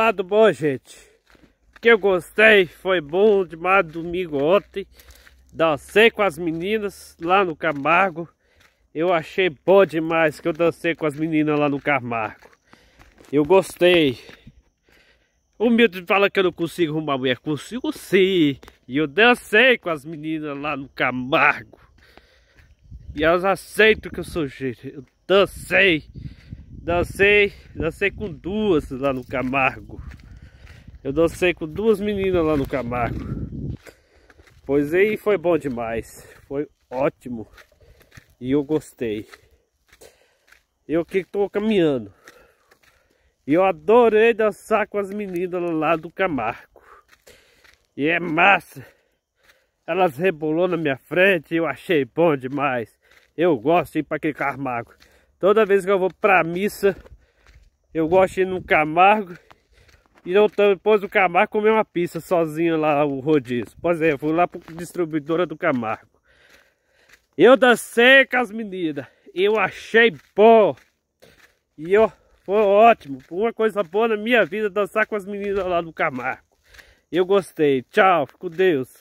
Lado bom, gente. Que eu gostei, foi bom demais domingo ontem. Dancei com as meninas lá no Camargo. Eu achei bom demais que eu dancei com as meninas lá no Camargo. Eu gostei. O Milton fala que eu não consigo arrumar mulher. Consigo sim. E eu dancei com as meninas lá no Camargo. E elas aceitam que eu sou jeito. Eu dancei. Dancei, dancei com duas lá no Camargo. Eu dancei com duas meninas lá no Camargo. Pois aí foi bom demais. Foi ótimo. E eu gostei. Eu que estou caminhando. E eu adorei dançar com as meninas lá do Camargo. E é massa. Elas rebolou na minha frente eu achei bom demais. Eu gosto de ir para aquele Camargo. Toda vez que eu vou pra missa, eu gosto de ir no Camargo e não depois do Camargo comer uma pizza sozinho lá, o rodízio. Pois é, eu fui lá pro distribuidora do Camargo. Eu dancei com as meninas. Eu achei bom. E eu, foi ótimo. Uma coisa boa na minha vida dançar com as meninas lá do Camargo. Eu gostei. Tchau. Com Deus.